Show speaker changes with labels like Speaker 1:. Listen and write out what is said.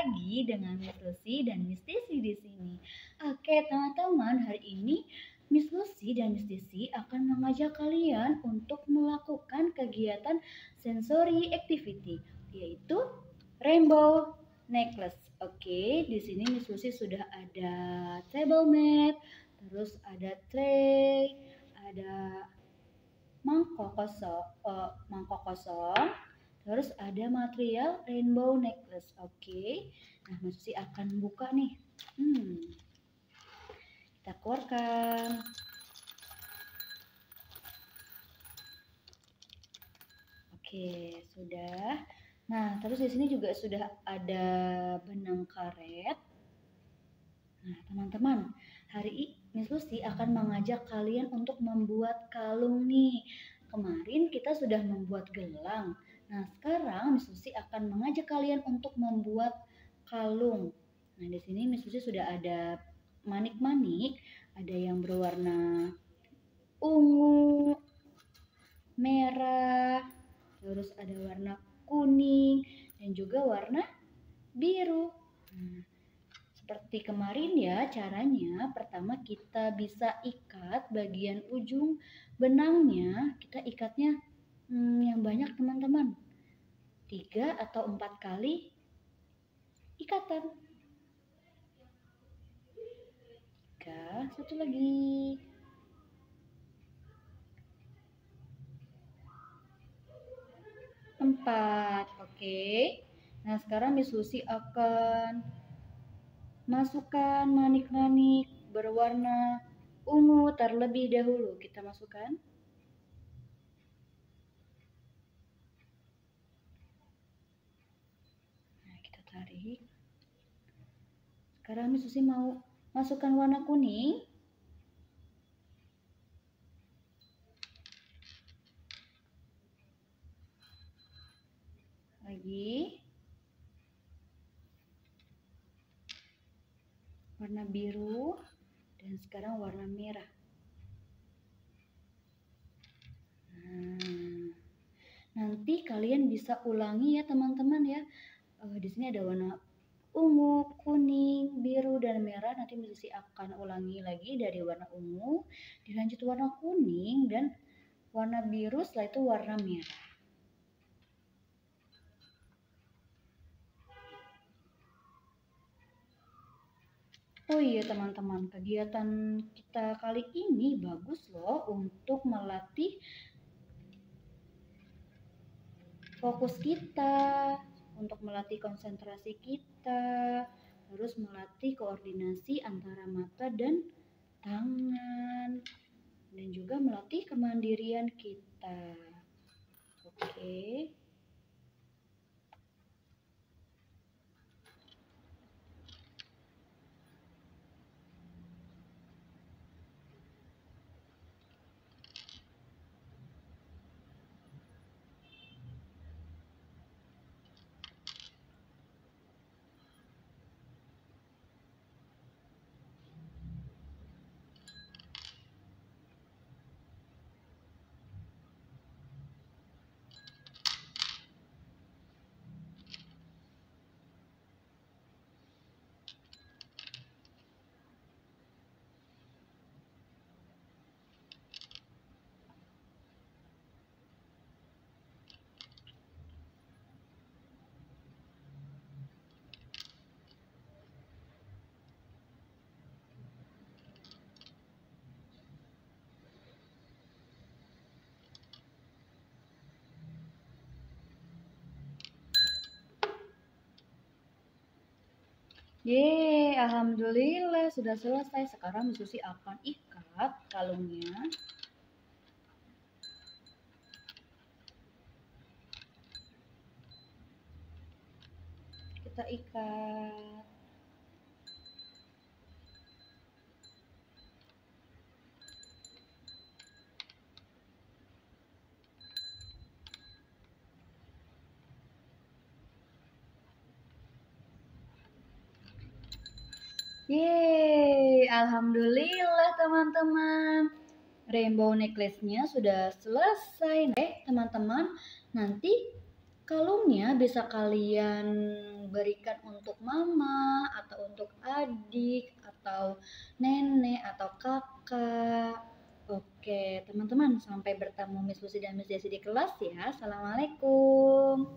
Speaker 1: lagi dengan Miss Lucy dan Miss Desi di sini. Oke, teman-teman, hari ini Miss Lucy dan Miss Desi akan mengajak kalian untuk melakukan kegiatan sensory activity, yaitu rainbow necklace. Oke, di sini Miss Lucy sudah ada table mat, terus ada tray, ada mangkok kosong, uh, mangkok kosong, terus ada material rainbow necklace. Oke, nah Miss Lucy akan buka nih. Hmm, kita keluarkan. Oke, sudah. Nah, terus di sini juga sudah ada benang karet. Nah, teman-teman, hari ini Miss Lucy akan mengajak kalian untuk membuat kalung nih. Kemarin kita sudah membuat gelang. Nah, sekarang Miss Lucy akan mengajak kalian untuk membuat kalung. Nah, di sini Miss Lucy sudah ada manik-manik, ada yang berwarna ungu, merah, terus ada warna kuning dan juga warna biru. Nah, seperti kemarin ya caranya pertama kita bisa ikat bagian ujung benangnya kita ikatnya hmm, yang banyak teman-teman. Tiga atau empat kali ikatan. Tiga satu lagi. Empat oke. Nah sekarang Miss Lucy akan masukkan manik-manik berwarna ungu terlebih dahulu. Kita masukkan nah tarik sekarang Miss Lucy mau masukkan warna kuning. Lagi. Warna biru dan sekarang warna merah. Nah, nanti kalian bisa ulangi ya teman-teman ya uh, di sini ada warna ungu, kuning, biru, dan merah. Nanti Miss akan ulangi lagi dari warna ungu, dilanjut warna kuning, dan warna biru, setelah itu warna merah. Oh iya teman-teman, kegiatan kita kali ini bagus loh untuk melatih fokus kita, untuk melatih konsentrasi kita, terus melatih koordinasi antara mata dan tangan, dan juga melatih kemandirian kita. Oke. Yeay, alhamdulillah sudah selesai. Sekarang Susi akan ikat kalungnya. Kita ikat. Yeay, alhamdulillah teman-teman. Rainbow necklace-nya sudah selesai deh teman-teman. Nanti kalungnya bisa kalian memberikan untuk mama atau untuk adik atau nenek atau kakak. Oke, teman-teman, sampai bertemu Miss Lucy dan Miss Desi di kelas ya. Assalamualaikum.